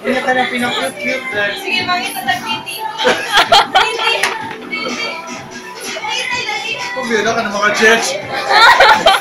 Hindi ka na pinaka-cute dahil Sige, makita na Titi. Titi! Titi! Titi! Titi! Pabira ka ng mga judge.